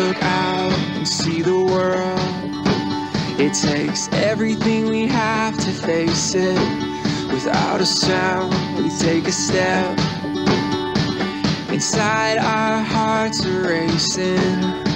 look out and see the world. It takes everything we have to face it. Without a sound, we take a step. Inside our hearts are racing.